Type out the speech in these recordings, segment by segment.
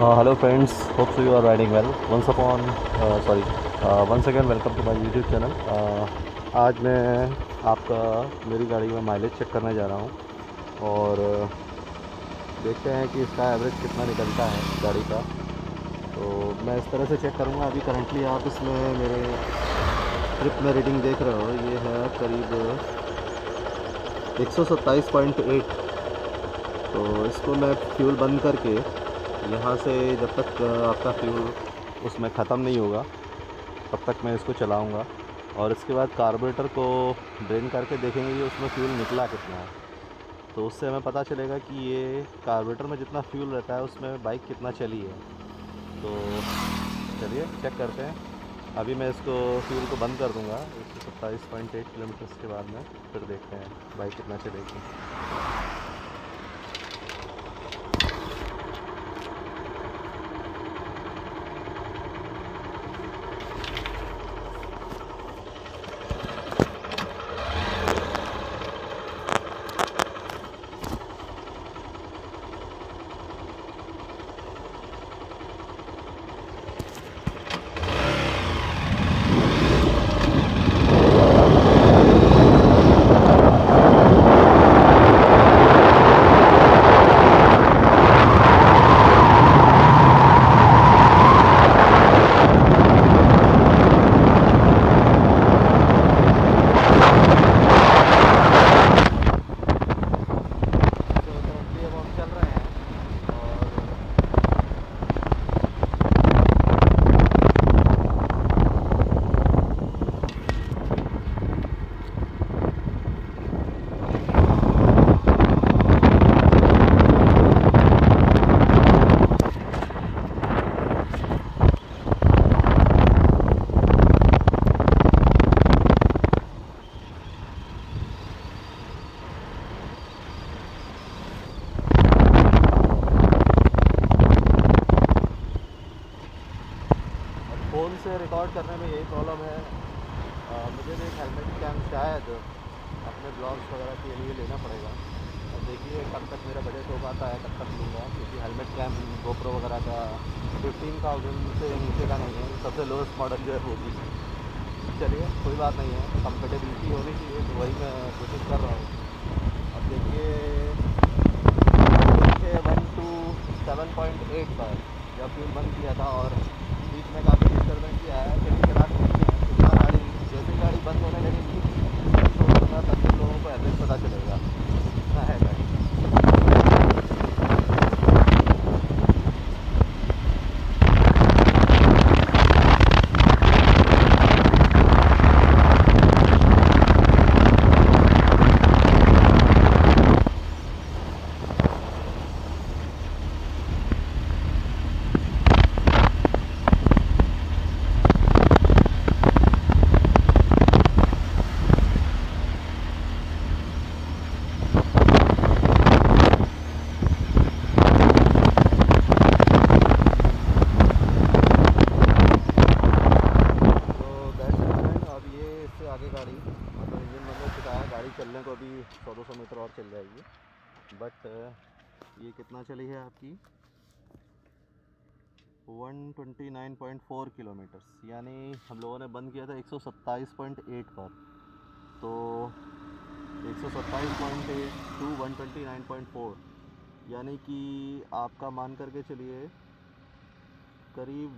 hello friends. Hope so you are riding well. Once upon uh, sorry uh, once again welcome to youtube uh, आज मैं आपका मेरी गाड़ी में mileage check करने जा रहा हूँ और uh, देखते हैं कि इसका एवरेज कितना निकलता है गाड़ी का। तो मैं इस तरह से चेक करूँगा। अभी करंटली आप इसमें मेरे ट्रिप में रीडिंग देख रहे हो। ये है करीब 127.8 तो इसको मैं फ्यूल बंद करके यहाँ से जब तक आपका फ्यूल उसमें ख़त्म नहीं होगा, तब तक मैं इसको चलाऊँगा। और इसके बाद कार्बोरेटर को ड्रेन करके देखेंगे कि उसमें फ्यूल निकला कितना है। तो उससे हमें पता चलेगा कि ये कार्बोरेटर में जितना फ्यूल रहता है, उसमें बाइक कितना चली है। तो चलिए चेक करते हैं। अभी मैं इसको फ्यूल को बंद कर दूँगा। एक सौ सत्ताईस पॉइंट एट किलोमीटर्स के बाद में फिर देखते हैं बाइक कितना चलेगी तो currently अब हम चल रहे हैं और और फ़ोन से रिकॉर्ड करने में यही प्रॉब्लम है। अ, मुझे भी एक हेलमेट कैम शायद अपने ब्लॉग्स वगैरह के लिए लेना पड़ेगा। और देखिए कब तक मेरा बजट हो पाता है तब तक लूँगा क्योंकि हेलमेट कैम गोप्रो वगैरह का फिफ्टीन थाउज़ेंड से नीचे का नहीं है सबसे लोएस्ट मॉडल जो है वो भी। चलिए कोई बात नहीं है कंपेटेबिलिटी होनी चाहिए तो वही मैं कोशिश कर रहा हूँ। अब देखिए देखिए one two seven point eight पर जब फ्यूल बंद किया था और बीच में काफ़ी डिस्टर्बेंस किया है चलिए चला कितना गाड़ी, जैसे गाड़ी बंद होने लगेगी तो तब लोगों को एड्रेस पता चलेगा। कितना है गाड़ी तो दैट्स इट फ्रेंड अब आगे गाड़ी मतलब इंजन मतलब चुका है गाड़ी चलने को अभी सौ दो सौ मीटर और चल जाएगी। बट ये कितना चली है आपकी? 129.4 किलोमीटर्स। यानी हम लोगों ने बंद किया था 127.8 पर। तो 127.8 टू 129.4 यानी कि आपका मान करके चलिए, करीब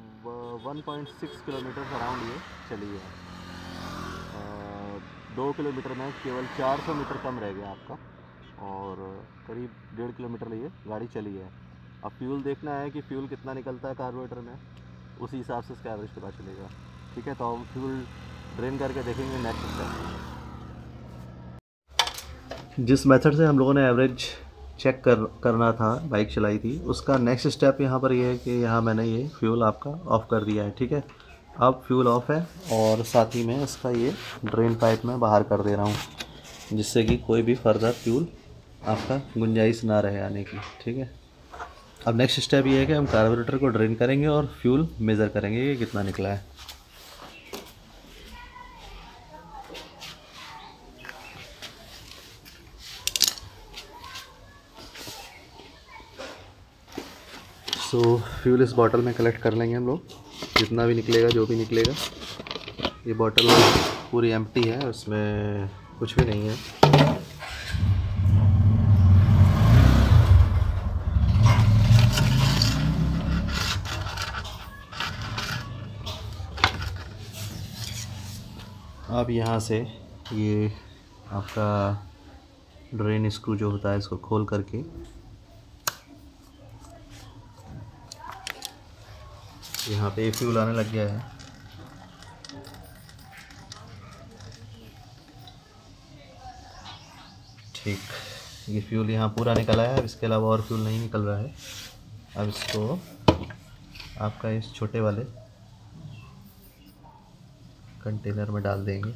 one point six kilometre around ये चली है। दो किलोमीटर में, केवल 400 मीटर कम रह गया आपका। और करीब डेढ़ किलोमीटर लिए गाड़ी चली है। अब फ्यूल देखना है कि फ्यूल कितना निकलता है कार्बोरेटर में। उसी हिसाब से इसका एवरेज पता चलेगा। ठीक है तो हम फ्यूल ड्रेन करके देखेंगे नेक्स्ट स्टेप जिस मेथड से हम लोगों ने एवरेज चेक कर, करना था बाइक चलाई थी, उसका नेक्स्ट स्टेप यहाँ पर ये है कि यहाँ मैंने ये फ्यूल आपका ऑफ़ कर दिया है, ठीक है? अब फ्यूल ऑफ़ है और साथ ही में इसका ये ड्रेन पाइप में बाहर कर दे रहा हूँ जिससे कि कोई भी फर्दर फ्यूल आपका गुंजाइश ना रहे आने की ठीक है? अब नेक्स्ट स्टेप ये है कि हम कार्बोरेटर को ड्रेन करेंगे और फ्यूल मेज़र करेंगे कि कितना निकला है। सो so, फ्यूल इस बॉटल में कलेक्ट कर लेंगे हम लोग। जितना भी निकलेगा, जो भी निकलेगा, ये बॉटल पूरी एम्प्टी है, उसमें कुछ भी नहीं है। अब यहाँ से ये आपका ड्रेन स्क्रू जो होता है, इसको खोल करके यहाँ पे फ्यूल आने लग गया है। ठीक, ये फ्यूल यहाँ पूरा निकला है, अब इसके अलावा और फ्यूल नहीं निकल रहा है। अब इसको आपका इस छोटे वाले कंटेनर में डाल देंगे।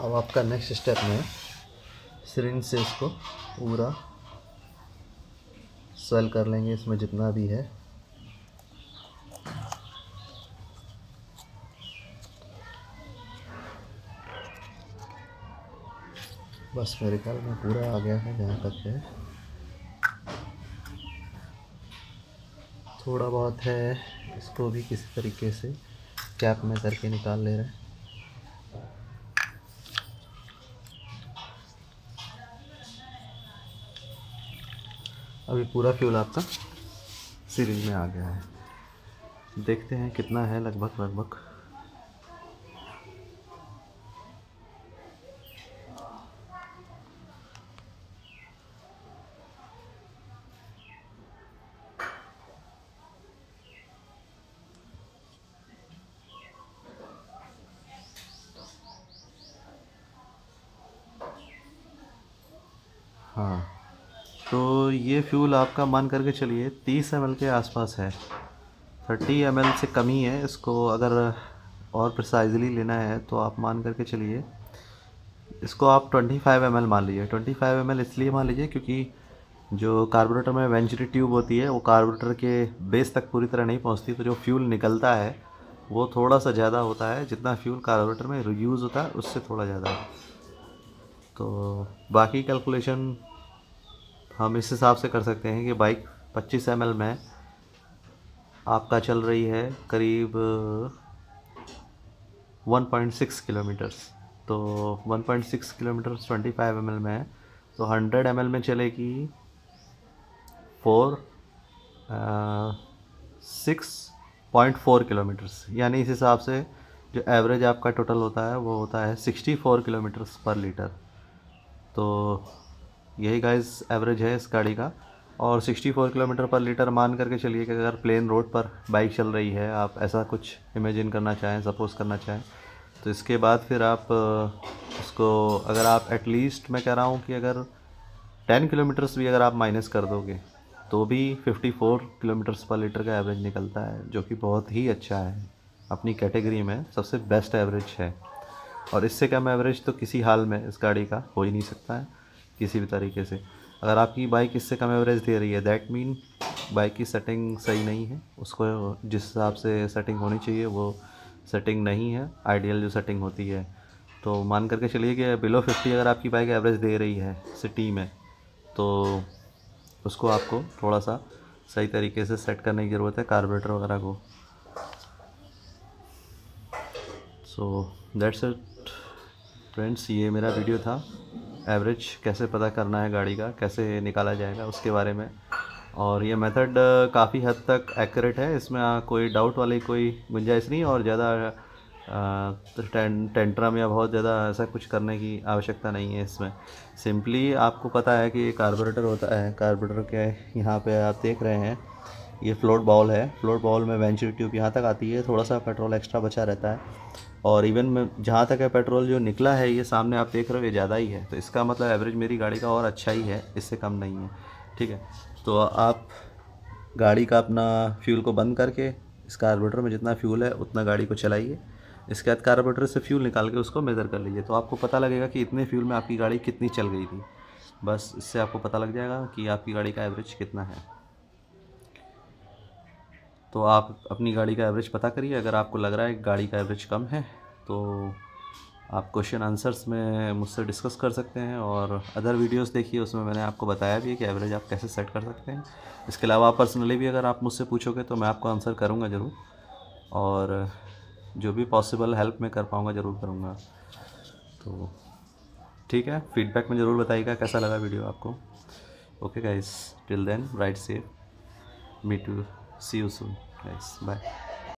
अब आपका नेक्स्ट स्टेप में सिरिंज से इसको पूरा स्वेल कर लेंगे, इसमें जितना भी है। बस मेरे ख्याल में पूरा आ गया है, जहाँ तक है। थोड़ा बहुत है, इसको भी किसी तरीके से कैप में करके निकाल ले रहे हैं। अभी पूरा फ्यूल आपका सीरीज़ में आ गया है। देखते हैं कितना है लगभग लगभग। हाँ। तो ये फ्यूल आपका मान करके चलिए, तीस एम के आसपास है। थर्टी एम से कम ही है, इसको अगर और प्रिसाइजली लेना है तो आप मान करके चलिए, इसको आप ट्वेंटी फाइव एम मान लीजिए। ट्वेंटी फाइव एम इसलिए मान लीजिए क्योंकि जो कार्बोरेटर में वेंचुरी ट्यूब होती है, वो कार्बोरेटर के बेस तक पूरी तरह नहीं पहुँचती तो जो फ्यूल निकलता है, वो थोड़ा सा ज़्यादा होता है। जितना फ्यूल कार्बोरेटर में यूज़ होता है, उससे थोड़ा ज़्यादा। तो बाकी कैलकुलेशन हम इस हिसाब से कर सकते हैं कि बाइक 25 एम में आपका चल रही है करीब 1.6 किलोमीटर्स। तो 1.6 किलोमीटर 25 एम में है। तो 100 एम में चलेगी four six point four kilometres. यानी इस हिसाब से जो एवरेज आपका टोटल होता है, वो होता है 64 किलोमीटर्स पर लीटर। तो यही गाइस एवरेज है इस गाड़ी का। और 64 किलोमीटर पर लीटर मान करके चलिए कि अगर प्लेन रोड पर बाइक चल रही है, आप ऐसा कुछ इमेजिन करना चाहें सपोज़ करना चाहें तो इसके बाद फिर आप उसको अगर आप एटलीस्ट मैं कह रहा हूँ कि अगर 10 किलोमीटर्स भी अगर आप माइनस कर दोगे तो भी 54 किलोमीटर्स पर लीटर का एवरेज निकलता है, जो कि बहुत ही अच्छा है। अपनी कैटेगरी में सबसे बेस्ट एवरेज है। और इससे कम एवरेज तो किसी हाल में इस गाड़ी का हो ही नहीं सकता है। किसी भी तरीके से। अगर आपकी बाइक इससे कम एवरेज दे रही है दैट मीन बाइक की सेटिंग सही नहीं है। उसको जिस हिसाब से सेटिंग होनी चाहिए, वो सेटिंग नहीं है। आइडियल जो सेटिंग होती है। तो मान करके चलिए कि बिलो फिफ्टी अगर आपकी बाइक एवरेज दे रही है सिटी में तो उसको आपको थोड़ा सा सही तरीके से सेट करने की ज़रूरत है कार्बोरेटर वगैरह को। सो दैट्स इट फ्रेंड्स ये मेरा वीडियो था। एवरेज कैसे पता करना है गाड़ी का, कैसे निकाला जाएगा उसके बारे में। और ये मेथड काफ़ी हद तक एक्यूरेट है, इसमें कोई डाउट वाली कोई गुंजाइश नहीं और ज़्यादा टेंट्रम या बहुत ज़्यादा ऐसा कुछ करने की आवश्यकता नहीं है इसमें। सिंपली आपको पता है कि कार्बोरेटर होता है कार्बोरेटर के यहाँ पे आप देख रहे हैं ये फ्लोट बॉल है। फ्लोट बॉल में वेंचुरी ट्यूब यहाँ तक आती है। थोड़ा सा पेट्रोल एक्स्ट्रा बचा रहता है। और इवन में जहाँ तक है पेट्रोल जो निकला है, ये सामने आप देख रहे हो, ये ज़्यादा ही है। तो इसका मतलब एवरेज मेरी गाड़ी का और अच्छा ही है। इससे कम नहीं है। ठीक है? तो आप गाड़ी का अपना फ्यूल को बंद करके, इस कार्बोरेटर में जितना फ्यूल है, उतना गाड़ी को चलाइए। इसके बाद कार्बोरेटर से फ्यूल निकाल के उसको मेज़र कर लीजिए। तो आपको पता लगेगा कि इतने फ्यूल में आपकी गाड़ी कितनी चल गई थी। बस इससे आपको पता लग जाएगा कि आपकी गाड़ी का एवरेज कितना है। तो आप अपनी गाड़ी का एवरेज पता करिए, अगर आपको लग रहा है कि गाड़ी का एवरेज कम है तो आप क्वेश्चन आंसर्स में मुझसे डिस्कस कर सकते हैं और अदर वीडियोस देखिए, उसमें मैंने आपको बताया भी है कि एवरेज आप कैसे सेट कर सकते हैं। इसके अलावा पर्सनली भी अगर आप मुझसे पूछोगे तो मैं आपको आंसर करूँगा ज़रूर और जो भी पॉसिबल हेल्प मैं कर पाऊँगा, ज़रूर करूँगा। तो ठीक है फीडबैक में ज़रूर बताइएगा कैसा लगा वीडियो आपको। Okay guys till then ride safe meet you see you soon guys bye